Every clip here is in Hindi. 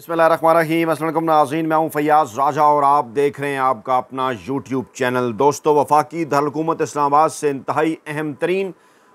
बसमीम नाजीन मैं हूँ फैयाज़ राजा और आप देख रहे हैं आपका अपना यूट्यूब चैनल। दोस्तों वफाकी दारकूमत इस्लामाबाद से इंतहाई अहम तरीन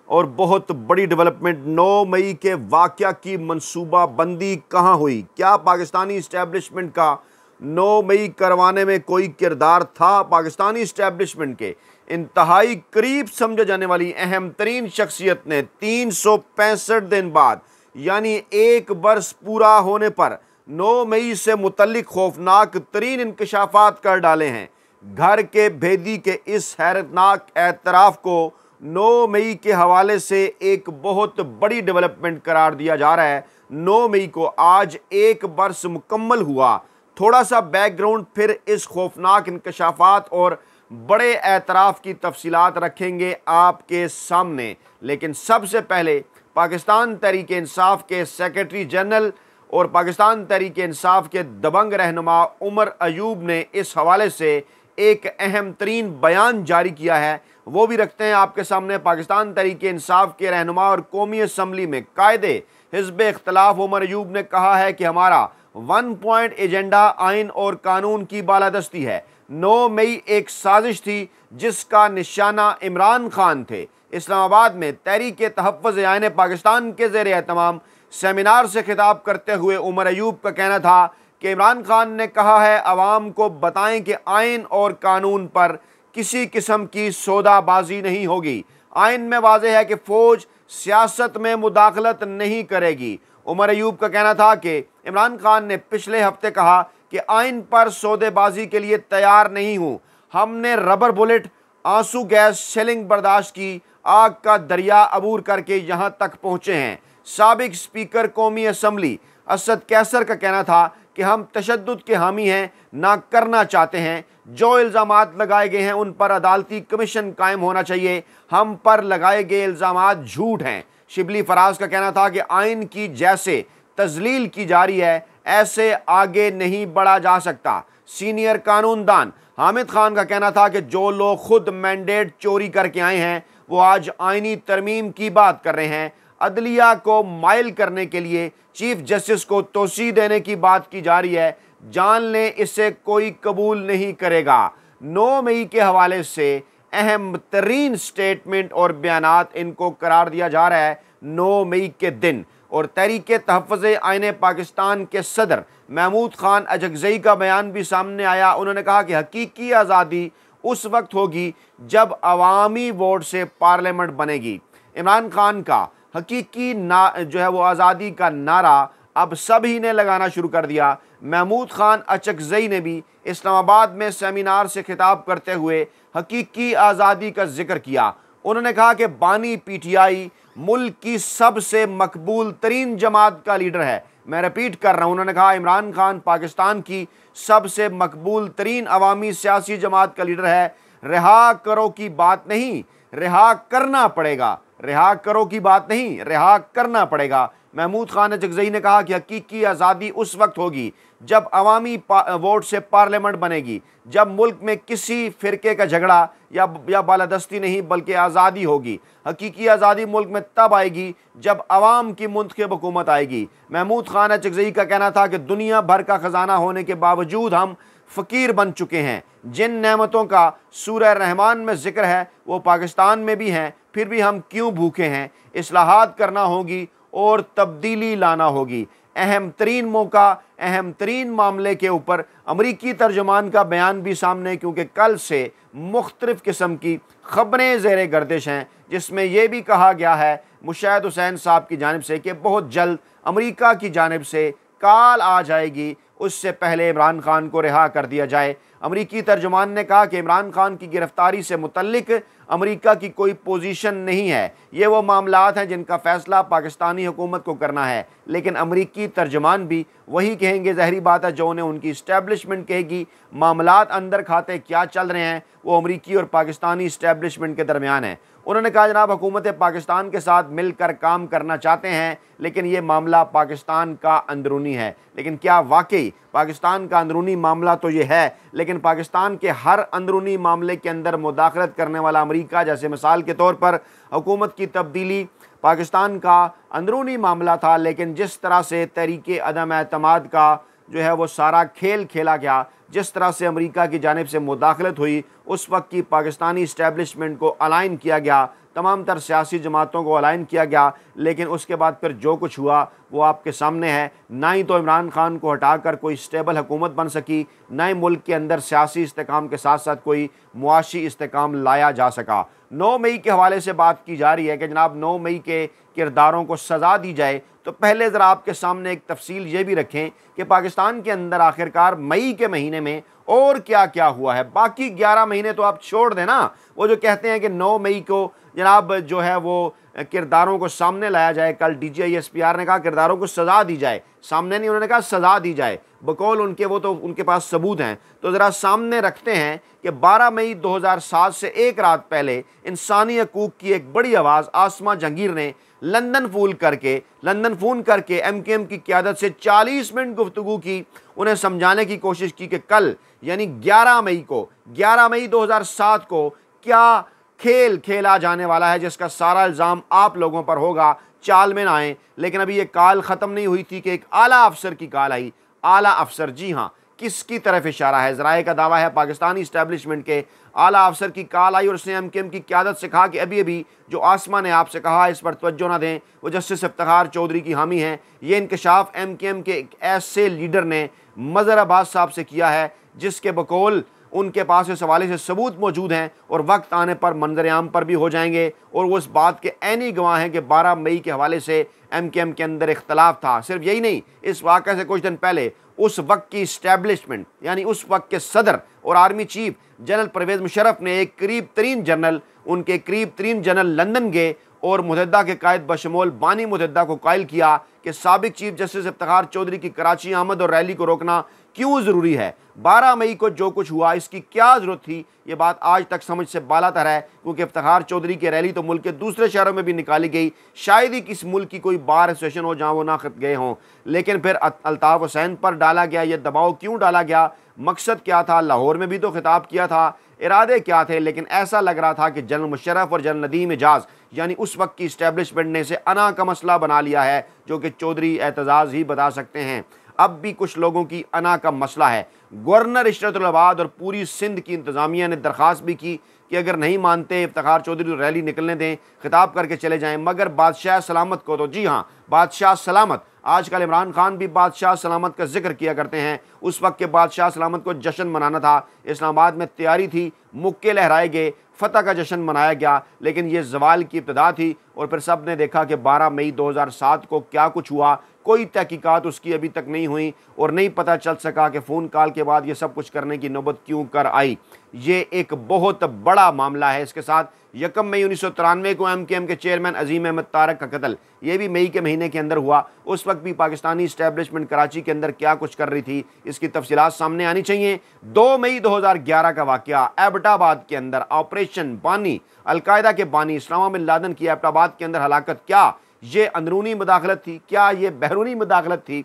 और बहुत बड़ी डेवलपमेंट 9 मई के वाक़ की मनसूबा बंदी कहाँ हुई? क्या पाकिस्तानी इस्टेबलिशमेंट का 9 मई करवाने में कोई किरदार था पाकिस्तानी इस्टेबलिशमेंट के? इंतहाई करीब समझे जाने वाली अहम तरीन शख्सियत ने तीन सौ पैंसठ दिन बाद, यानी एक बरस पूरा होने पर नौ मई से मुतलिक खौफनाक तरीन इंकशाफात कर डाले हैं। घर के भेदी के इस हैरतनाक एतराफ़ को नौ मई के हवाले से एक बहुत बड़ी डेवलपमेंट करार दिया जा रहा है। नौ मई को आज एक बरस मुकम्मल हुआ। थोड़ा सा बैकग्राउंड फिर इस खौफनाक इंकशाफात और बड़े एतराफ़ की तफसीलात रखेंगे आपके सामने। लेकिन सबसे पहले पाकिस्तान तहरीक इंसाफ के सेक्रेटरी जनरल और पाकिस्तान तहरीक इंसाफ के दबंग रहनुमा उमर अयूब ने इस हवाले से एक अहम तरीन बयान जारी किया है। वो भी रखते हैं आपके सामने पाकिस्तान तहरीक इंसाफ के रहनुमा और कौमी असम्बली में कायदे। हिजब इख्तलाफ उमर अयूब ने कहा है कि हमारा वन पॉइंट एजेंडा, आइन और कानून की बालादस्ती है। नौ मई एक साजिश थी जिसका निशाना इमरान खान थे। इस्लामाबाद में तहरीक तहफ़ आयन पाकिस्तान के जेर तमाम सेमिनार से खिताब करते हुए उमर अयूब का कहना था कि इमरान खान ने कहा है, आवाम को बताएँ कि आइन और कानून पर किसी किस्म की सौदाबाजी नहीं होगी। आइन में वाज है कि फ़ौज सियासत में मुदाखलत नहीं करेगी। उमर अयूब का कहना था कि इमरान खान ने पिछले हफ़्ते कहा कि आइन पर सौदेबाजी के लिए तैयार नहीं हूँ। हमने रबर बुलेट, आँसू गैस शेलिंग बर्दाश्त की, आग का दरिया अबूर करके यहाँ तक पहुँचे हैं। सबक स्पीकर कौमी असम्बली असद कैसर का कहना था कि हम तशद के हामी हैं, ना करना चाहते हैं। जो इल्ज़ाम लगाए गए हैं, उन पर अदालती कमीशन कायम होना चाहिए। हम पर लगाए गए इल्ज़ाम झूठ हैं। शिबली फराज का कहना था कि आइन की जैसे तजलील की जा रही है, ऐसे आगे नहीं बढ़ा जा सकता। सीनियर कानूनदान हामिद खान का कहना था कि जो लोग खुद मैंडेट चोरी करके आए हैं, वो आज आइनी तरमीम की बात कर रहे हैं। अदलिया को माइल करने के लिए चीफ जस्टिस को तोसी देने की बात की जा रही है। जान लें इसे कोई कबूल नहीं करेगा। नौ मई के हवाले से अहम तरीन स्टेटमेंट और बयान इनको करार दिया जा रहा है नौ मई के दिन। और तहरीक तहफ़ आइन पाकिस्तान के सदर महमूद खान अजगजई का बयान भी सामने आया। उन्होंने कहा कि हकीकी आज़ादी उस वक्त होगी जब अवामी वोट से पार्लियामेंट बनेगी। इमरान खान का हकीकी ना, जो है वो आज़ादी का नारा अब सभी ने लगाना शुरू कर दिया। महमूद खान अचकजई ने भी इस्लामाबाद में सेमिनार से खिताब करते हुए हकीकी आज़ादी का ज़िक्र किया। उन्होंने कहा कि बानी पीटीआई मुल्क की सबसे मकबूल तरीन जमात का लीडर है। मैं रिपीट कर रहा हूँ, उन्होंने कहा, इमरान खान पाकिस्तान की सबसे मकबूल तरीन अवामी सियासी जमात का लीडर है। रिहा करो की बात नहीं, रिहा करना पड़ेगा। रिहा करो की बात नहीं, रिहा करना पड़ेगा। महमूद खान जगजई ने कहा कि हकीकी आज़ादी उस वक्त होगी जब अवामी वोट से पार्लियामेंट बनेगी, जब मुल्क में किसी फ़िरके का झगड़ा या या बालादस्ती नहीं, बल्कि आज़ादी होगी। हकीकी आज़ादी मुल्क में तब आएगी जब आवाम की मुंतब हुकूमत आएगी। महमूद खान चकजई का कहना था कि दुनिया भर का ख़जाना होने के बावजूद हम फ़कीर बन चुके हैं। जिन नेमतों का सूर रहमान में ज़िक्र है, वो पाकिस्तान में भी हैं, फिर भी हम क्यों भूखे हैं? असलाहत करना होगी और तब्दीली लाना होगी। अहम तरीन मौका, अहम तरीन मामले के ऊपर अमरीकी तर्जमान का बयान भी सामने, क्योंकि कल से मुख्तलिफ़ किस्म की ख़बरें ज़ेर गर्दिश हैं, जिसमें यह भी कहा गया है, मुशाहिद हुसैन साहब की जानब से कि बहुत जल्द अमरीका की जानब से काल आ जाएगी उससे पहले इमरान खान को रिहा कर दिया जाए। अमरीकी तर्जुमान ने कहा कि इमरान खान की गिरफ्तारी से मुतलक अमरीका की कोई पोजीशन नहीं है। ये वो मामला हैं जिनका फ़ैसला पाकिस्तानी हुकूमत को करना है। लेकिन अमरीकी तर्जमान भी वही कहेंगे, जहरी बात है, जो उन्हें उनकी इस्टेबलिशमेंट कहेगी मामला अंदर खाते क्या चल रहे हैं, वो अमरीकी और पाकिस्तानी इस्टेबलिशमेंट के दरमियान है। उन्होंने कहा, जनाब, हुकूमत पाकिस्तान के साथ मिलकर काम करना चाहते हैं, लेकिन ये मामला पाकिस्तान का अंदरूनी है। लेकिन क्या वाकई पाकिस्तान का अंदरूनी मामला तो ये है लेकिन पाकिस्तान के हर अंदरूनी मामले के अंदर मुदाखलत करने वाला अमरीका, जैसे मिसाल के तौर पर हुकूमत की तब्दीली पाकिस्तान का अंदरूनी मामला था, लेकिन जिस तरह से तरीके अदम अतमाद का जो है वो सारा खेल खेला गया, जिस तरह से अमेरिका की जानब से मुदाखलत हुई, उस वक्त की पाकिस्तानी इस्टेबलिशमेंट को अलाइन किया गया, तमाम तर सियासी जमातों को अलाइन किया गया, लेकिन उसके बाद फिर जो कुछ हुआ वो आपके सामने है। ना ही तो इमरान खान को हटाकर कोई स्टेबल हुकूमत बन सकी, ना ही मुल्क के अंदर सियासी इसकाम के साथ साथ कोई मुआशी इसकाम लाया जा सका। नौ मई के हवाले से बात की जा रही है कि जनाब नौ मई के किरदारों को सज़ा दी जाए तो पहले ज़रा आपके सामने एक तफसील ये भी रखें कि पाकिस्तान के अंदर आखिरकार मई के महीने में और क्या क्या हुआ है। बाकी ग्यारह महीने तो आप छोड़ दें ना। वो जो कहते हैं कि नौ मई को जनाब जो है वो किरदारों को सामने लाया जाए। कल डी जी ने कहा, किरदारों को सज़ा दी जाए। सामने नहीं, उन्होंने कहा, सज़ा दी जाए। बकौल उनके, वो तो उनके पास सबूत हैं। तो ज़रा सामने रखते हैं कि 12 मई 2007 से एक रात पहले इंसानी हकूक़ की एक बड़ी आवाज़ आसमा जहांगीर ने लंदन फूल करके, लंदन फ़ोन करके एम के एम की क्यादत से 40 मिनट गुफ्तु की। उन्हें समझाने की कोशिश की कि कल, यानी 11 मई को 11 मई 2007 को क्या खेल खेला जाने वाला है, जिसका सारा इल्ज़ाम आप लोगों पर होगा। चाल में ना आए, लेकिन अभी ये काल ख़त्म नहीं हुई थी कि एक आला अफसर की काल आई। आला अफसर, जी हाँ किसकी तरफ़ इशारा है? जराए का दावा है पाकिस्तानी इस्टेबलिशमेंट के। आला अफसर की काल आई और उसने एम के एम की क्यादत से कहा कि अभी अभी जो आसमा ने आपसे कहा इस पर तवज्जो ना दें। वो जस्टिस इफ्तार चौधरी की हामी हैं। ये इंकशाफ एम के एम के एक ऐसे लीडर ने मज़र अब्बास साहब से किया है, जिसके बकौल उनके पास इस हवाले से सबूत मौजूद हैं और वक्त आने पर मंजर आम पर भी हो जाएँगे और वो इस बात के ऐनी गवाह हैं कि बारह मई के हवाले से एम के एम के अंदर इख्तलाफ था। सिर्फ़ यही नहीं, इस वाक़े से कुछ दिन पहले उस वक्त की इस्टेब्लिशमेंट यानी उस वक्त के सदर और army chief general Pervez Musharraf ने एक करीब तरीन जनरल, उनके करीब तरीन जनरल लंदन गए और मुहदा के कायद बशमोल बानी मुहदा को कायल किया कि सबक चीफ जस्टिस इफ्तार चौधरी की कराची आमद और रैली को रोकना क्यों ज़रूरी है? 12 मई को जो कुछ हुआ, इसकी क्या ज़रूरत थी? ये बात आज तक समझ से बाला तर है, क्योंकि इफ्तार चौधरी की रैली तो मुल्क के दूसरे शहरों में भी निकाली गई। शायद ही किस मुल्क की कोई बार एसोसिएशन हो जहाँ वो ना गए हों। लेकिन फिर अल्ताफ़ हुसैन पर डाला गया ये दबाव क्यों डाला गया? मकसद क्या था? लाहौर में भी तो खिताब किया था। इरादे क्या थे? लेकिन ऐसा लग रहा था कि जनरल मुशरफ और जनरल नदीम एजाज, यानी उस वक्त की इस्टेब्लिशमेंट ने इसे अना का मसला बना लिया है, जो कि चौधरी एतजाज़ ही बता सकते हैं। अब भी कुछ लोगों की अना का मसला है। गवर्नर इशरतलाबाद और पूरी सिंध की इंतज़ामिया ने दरख्वास्त भी की कि अगर नहीं मानते, इफ्तार चौधरी तो रैली निकलने दें, खिताब करके चले जाएँ, मगर बादशाह सलामत को तो जी हाँ बादशाह सलामत। आजकल इमरान खान भी बादशाह सलामत का ज़िक्र किया करते हैं। उस वक्त के बादशाह सलामत को जश्न मनाना था। इस्लामाबाद में तैयारी थी मुक्के लहराए गए, फ़तह का जश्न मनाया गया, लेकिन ये जवाल की इब्तदा थी और फिर सबने देखा कि 12 मई 2007 को क्या कुछ हुआ कोई तहकीकात उसकी अभी तक नहीं हुई और नहीं पता चल सका कि फ़ोन कॉल के बाद ये सब कुछ करने की नौबत क्यों कर आई। ये एक बहुत बड़ा मामला है। इसके साथ यकम मई उन्नीस सौ तिरानवे को एम के एम के चेयरमैन अजीम अहमद तारक का कत्ल, ये भी मई के महीने के अंदर हुआ। उस वक्त भी पाकिस्तानी इस्टेब्लिशमेंट कराची के अंदर क्या कुछ कर रही थी, इसकी तफसीत सामने आनी चाहिए। दो मई दो हज़ार ग्यारह का वाक़ एबटाबाद के अंदर ऑपरेशन बानी, अलकायदा के बानी इस्लामा बिन लादन की एबटाबाद के अंदर हलाकत क्या ये अंदरूनी मुदाखलत थी, क्या ये बहरूनी मुदाखलत थी?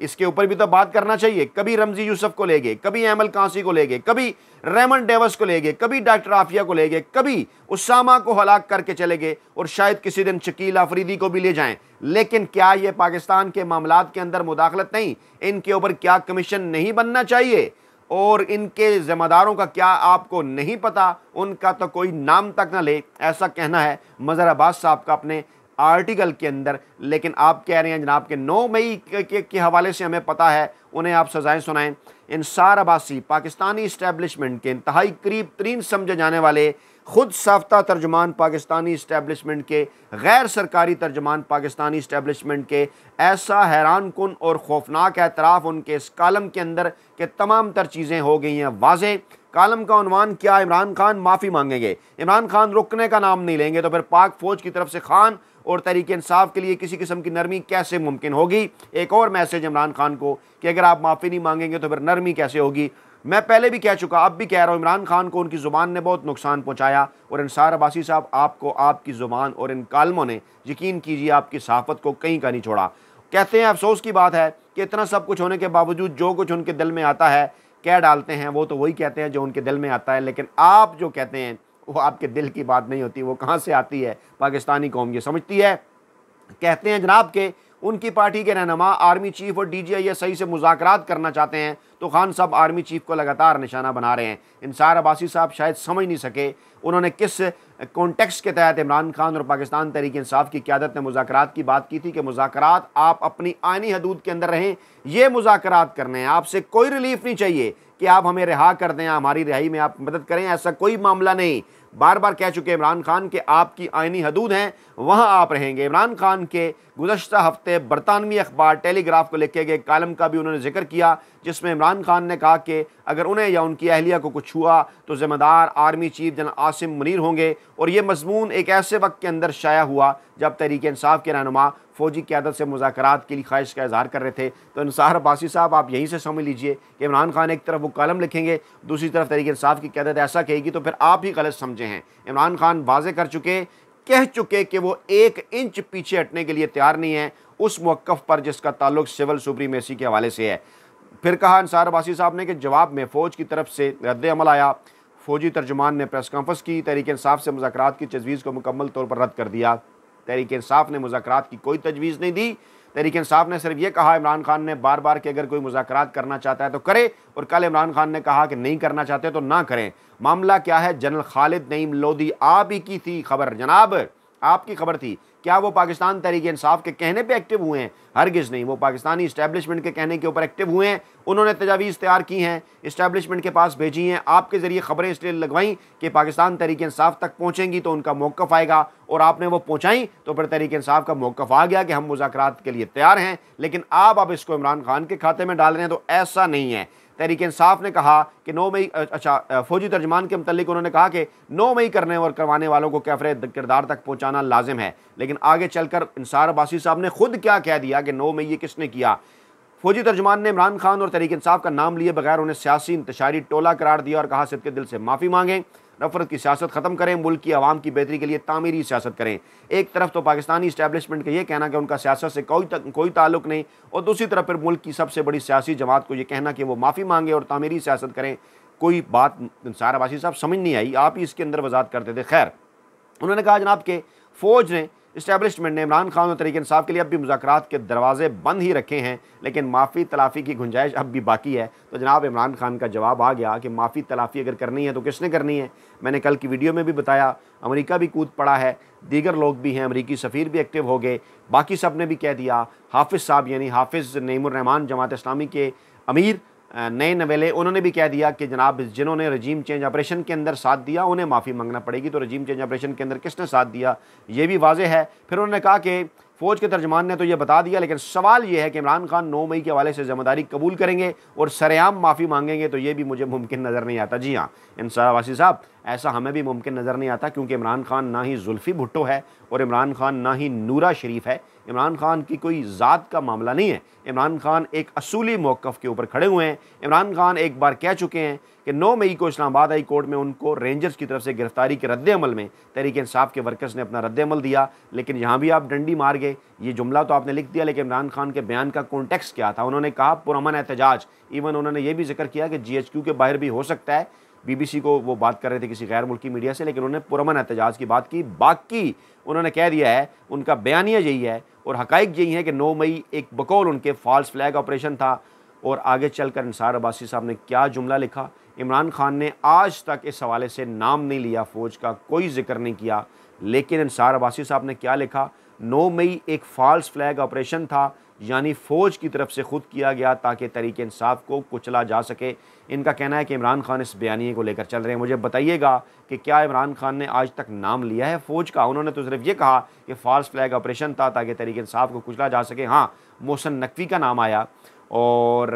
इसके ऊपर भी तो बात करना चाहिए। कभी रमजी यूसुफ को ले गए, कभी एमल कांसी को ले गए, कभी रेमन डेवस को ले गए, कभी डॉक्टर आफिया को ले गए, कभी उसामा को हलाक करके चले गए और शायद किसी दिन शकील आफरीदी को भी ले जाएँ। लेकिन क्या ये पाकिस्तान के मामला के अंदर मुदाखलत नहीं? इनके ऊपर क्या कमीशन नहीं बनना चाहिए? और इनके ज़िम्मेदारों का क्या आपको नहीं पता? उनका तो कोई नाम तक ना ले, ऐसा कहना है मज़र अब्बास साहब का अपने आर्टिकल के अंदर। लेकिन आप कह रहे हैं जनाब के 9 मई के, के, हवाले से हमें पता है उन्हें आप सज़ाएँ सुनाएँ। इंसार अब्बासी पाकिस्तानी इस्टेब्लिशमेंट के इंतहाई करीब तरीन समझे जाने वाले खुद साफ्ता तर्जमान पाकिस्तानी इस्टेब्लिशमेंट के गैर सरकारी तर्जमान पाकिस्तानी इस्टेब्लिशमेंट के ऐसा हैरान कन और खौफनाक एतराफ़ उनके इस कालम के अंदर के तमाम तर चीज़ें हो गई हैं वाज कालम का उनवान क्या इमरान खान माफ़ी मांगेंगे? इमरान खान रुकने का नाम नहीं लेंगे तो फिर पाक फ़ौज की तरफ़ से खान और तरीक इंसाफ के लिए किसी किस्म की नरमी कैसे मुमकिन होगी? एक और मैसेज इमरान खान को कि अगर आप माफ़ी नहीं मांगेंगे तो फिर नरमी कैसे होगी? मैं पहले भी कह चुका, अब भी कह रहा हूँ, इमरान खान को उनकी ज़ुबान ने बहुत नुकसान पहुँचाया और इंसार अब्बासी साहब, आपको आपकी ज़ुबान और इन कालमों ने यकीन कीजिए आपकी सहाफ़त को कहीं का नहीं छोड़ा। कहते हैं, अफसोस की बात है कि इतना सब कुछ होने के बावजूद जो कुछ उनके दिल में आता है, कह डालते हैं, वो तो वही कहते हैं जो उनके दिल में आता है, लेकिन आप जो कहते हैं वो आपके दिल की बात नहीं होती, वो कहाँ से आती है? पाकिस्तानी कौम ये समझती है। कहते हैं जनाब के, उनकी पार्टी के रहनमा, आर्मी चीफ और D G I S I से मुजाकर करना चाहते हैं। तो खान साहब आर्मी चीफ को लगातार निशाना बना रहे हैं। इंसार अब्बासी साहब शायद समझ नहीं सके उन्होंने किस कॉन्टेक्स के तहत इमरान खान और पाकिस्तान तरीके इंसाफ की क्यादत ने मुजाकर की बात की थी कि मुजाकर आप अपनी आनी हदूद के अंदर रहें, ये मुजाकर करने हैं। आपसे कोई रिलीफ नहीं चाहिए कि आप हमें रिहा कर दें हमारी रिहाई में आप मदद करें, ऐसा कोई मामला नहीं। बार बार कह चुके इमरान खान के आपकी आइनी हदूद हैं, वहाँ आप रहेंगे। इमरान खान के गुजशत हफ़्ते बरतानवी अखबार टेलीग्राफ को लिखे गए कालम का भी उन्होंने ज़िक्र किया जिसमें इमरान खान ने कहा कि अगर उन्हें या उनकी अहलिया को कुछ हुआ तो ज़िम्मेदार आर्मी चीफ जन आसिम मुनीर होंगे। और ये मजमून एक ऐसे वक्त के अंदर शाया हुआ, जब तरीके इंसाफ के रहनुमा फ़ौजी क्यादत से मुजाकर के लिए ख्वाहिश का इजहार कर रहे थे। तो इंसार अब्बासी साहब, आप यहीं से समझ लीजिए कि इमरान खान एक तरफ़ वो कलम लिखेंगे, दूसरी तरफ़ तरीके इंसाफ की क्यादत ऐसा कहेगी तो फिर आप ही गलत समझे हैं। इमरान खान वाजे कर चुके, कह चुके कि वो एक इंच पीछे हटने के लिए तैयार नहीं है, उस मौक़ पर जिसका ताल्लुक सिविल सुप्रीमेसी के हवाले से है। फिर कहा अंसार अब्बासी साहब ने कि जवाब में फ़ौज की तरफ़ से रद्द अमल आया। फ़ौजी तर्जुमान ने प्रेस कॉन्फ्रेंस की, तहरीक इंसाफ से मुजाकर की तजवीज़ को मुकम्मल तौर पर रद्द कर दिया। तहरीक इंसाफ ने मुजाकर की कोई तजवीज़ नहीं दी। तहरीक इंसाफ ने सिर्फ़ ये कहा, इमरान खान ने बार बार कि अगर कोई मुजाकर करना चाहता है तो करे, और कल इमरान खान ने कहा कि नहीं करना चाहते तो ना करें। मामला क्या है? जनरल खालिद नईम लोधी आप ही की थी खबर। जनाब, आपकी खबर थी। क्या वो पाकिस्तान तरीके इंसाफ के कहने पे एक्टिव हुए हैं? हरगिज़ नहीं। वो पाकिस्तानी इस्टेब्लिशमेंट के कहने के ऊपर एक्टिव हुए हैं। उन्होंने तजावीज़ तैयार की हैं इस्टेब्लिशमेंट के पास भेजी हैं। आपके ज़रिए खबरें इसलिए लगवाई कि पाकिस्तान तरीके इंसाफ तक पहुँचेंगी तो उनका मौक़ आएगा और आपने वो पहुँचाई तो फिर तरीके इंसाफ का मौक़ आ गया कि हम मुजाकर के लिए तैयार हैं। लेकिन आप अब इसको इमरान खान के खाते में डाल रहे हैं तो ऐसा नहीं है। तहरीक इंसाफ ने कहा कि नौ मई अच्छा फौजी तर्जमान के मतलब उन्होंने कहा कि नौ मई करने और करवाने वालों को कैफरे किरदार तक पहुँचाना लाजिम है। लेकिन आगे चलकर इंसार अबासी साहब ने खुद क्या कह दिया कि नौ मई ये किसने किया? फौजी तर्जमान ने इमरान खान और तहरीक इंसाफ का नाम लिए बगैर उन्हें सियासी इंतशारी टोला करार दिया और कहा सिद्ध के दिल से माफ़ी मांगें। नफरत की सियासत ख़त्म करें मुल्क की आवाम की बेहतरी के लिए तामीरी सियासत करें। एक तरफ़ तो पाकिस्तानी इस्टेबलिशमेंट का यह कहना कि उनका सियासत से कोई तक, कोई ताल्लुक नहीं और दूसरी तरफ़ फिर मुल्क की सबसे बड़ी सियासी जमात को ये कहना कि वो माफ़ी मांगे और तामीरी सियासत करें। कोई बात सारा वासी साहब समझ नहीं आई आप ही इसके अंदर वजात करते थे। खैर उन्होंने कहा जनाब के फ़ौज ने इस्टेब्लिशमेंट ने इमरान खान और तरीके इंसाफ के लिए अब भी मुजाकर के दरवाजे बंद ही रखे हैं, लेकिन माफ़ी तलाफ़ी की गुंजाइश अब भी बाकी है। तो जनाब, इमरान खान का जवाब आ गया कि माफ़ी तलाफ़ी अगर करनी है तो किसने करनी है? मैंने कल की वीडियो में भी बताया, अमरीका भी कूद पड़ा है, दीगर लोग भी हैं, अमरीकी सफ़ीर भी एक्टिव हो गए, बाकी सबने भी कह दिया, हाफिज़ साहब यानी हाफिज़ नईमान जमात इस्लामी के अमीर नए नवेले, उन्होंने भी कह दिया कि जनाब, जिन्होंने रजीम चेंज ऑपरेशन के अंदर साथ दिया, उन्हें माफ़ी मांगना पड़ेगी। तो रजीम चेंज ऑपरेशन के अंदर किसने साथ दिया? ये भी वाजह है। फिर उन्होंने कहा कि फ़ौज के तर्जमान ने तो ये बता दिया, लेकिन सवाल ये है कि इमरान खान नौ मई के हवाले से ज़िम्मेदारी कबूल करेंगे और सरेआम माफ़ी मांगेंगे तो ये भी मुझे मुमकिन नज़र नहीं आता। जी हाँ इन वासी साहब, ऐसा हमें भी मुमकिन नज़र नहीं आता, क्योंकि इमरान खान ना ही जुल्फ़ी भुट्टो है और इमरान खान ना ही नूरा शरीफ है। इमरान खान की कोई ज़ात का मामला नहीं है। इमरान खान एक असूली मौक़ के ऊपर खड़े हुए हैं। इमरान खान एक बार कह चुके हैं कि 9 मई को इस्लामाबाद हाई कोर्ट में उनको रेंजर्स की तरफ़ से गिरफ्तारी के रद्द अमल में तहरीक इंसाफ के वर्कर्स ने अपना रद्द अमल दिया। लेकिन यहाँ भी आप डंडी मार गए। ये जुमला तो आपने लिख दिया, लेकिन इमरान खान के बयान का कॉन्टेक्स क्या था? उन्होंने कहा पुरमन एहतजाज। इवन उन्होंने ये भी ज़िक्र किया कि जी के बाहर भी हो सकता है। बीबीसी को वो बात कर रहे थे किसी गैर मुल्की मीडिया से, लेकिन उन्होंने पुरमन एहतजाज की बात की। बाकी उन्होंने कह दिया है, उनका बयानिया यही है और हकाइक यही है कि नौ मई एक बकौल उनके फॉल्स फ्लैग ऑपरेशन था और आगे चलकर इंसार अब्बासी साहब ने क्या जुमला लिखा। इमरान खान ने आज तक इस हवाले से नाम नहीं लिया, फ़ौज का कोई ज़िक्र नहीं किया, लेकिन इंसार अब्बासी साहब ने क्या लिखा? नौ मई एक फॉल्स फ्लैग ऑपरेशन था यानी फ़ौज की तरफ़ से ख़ुद किया गया ताकि तरीके इंसाफ को कुचला जा सके। इनका कहना है कि इमरान खान इस बयानी को लेकर चल रहे हैं। मुझे बताइएगा कि क्या इमरान खान ने आज तक नाम लिया है फ़ौज का? उन्होंने तो सिर्फ़ ये कहा कि फॉल्स फ्लैग ऑपरेशन था ताकि तरीके इंसाफ को कुचला जा सके। हाँ मोहसन नकवी का नाम आया और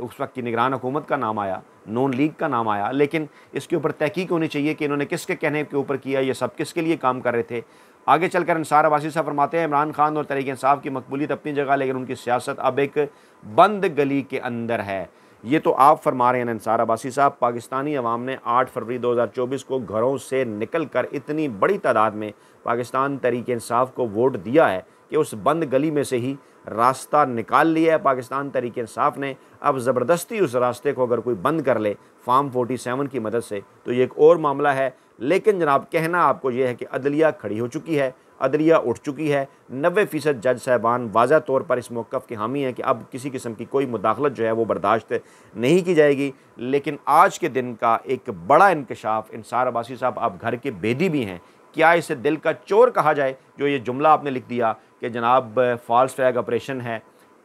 उस वक्त की निगरान हुकूमत का नाम आया, नॉन लीग का नाम आया। लेकिन इसके ऊपर तहकीक होनी चाहिए कि इन्होंने किसके कहने के ऊपर किया, ये सब किसके लिए काम कर रहे थे? आगे चलकर इंसार अबासी साहब फरमाते हैं, इमरान खान और तरीके इंसाफ की मकबूलियत अपनी जगह, लेकिन उनकी सियासत अब एक बंद गली के अंदर है। ये तो आप फरमा रहे हैं इंसार अबासी साहब, पाकिस्तानी अवाम ने 8 फरवरी 2024 को घरों से निकल कर इतनी बड़ी तादाद में पाकिस्तान तरीके इंसाफ को वोट दिया है कि उस बंद गली में से ही रास्ता निकाल लिया है। पाकिस्तान तरीके इंसाफ ने अब ज़बरदस्ती उस रास्ते को अगर कोई बंद कर ले, फार्म 47 की मदद से तो ये एक और मामला है। लेकिन जनाब, कहना आपको यह है कि अदलिया खड़ी हो चुकी है, अदलिया उठ चुकी है। नबे फ़ीसद जज साहबान वाज़ा तौर पर इस मौक़ के हामी हैं कि अब किसी किस्म की कोई मुदाखलत जो है वो बर्दाश्त नहीं की जाएगी। लेकिन आज के दिन का एक बड़ा इंकशाफ इंसार अबासी साहब, आप घर के बेदी भी हैं। क्या इसे दिल का चोर कहा जाए? जो ये जुमला आपने लिख दिया कि जनाब फॉल्स फ्लैग ऑपरेशन है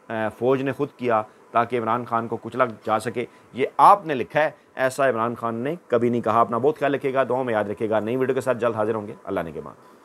फ़ौज ने खुद किया। ताकि इमरान खान को कुचला जा सके। ये आपने लिखा है, ऐसा इमरान खान ने कभी नहीं कहा। अपना बहुत ख्याल रखेगा दो में याद रखेगा नई वीडियो के साथ जल्द हाजिर होंगे। अल्लाह ने के बाद।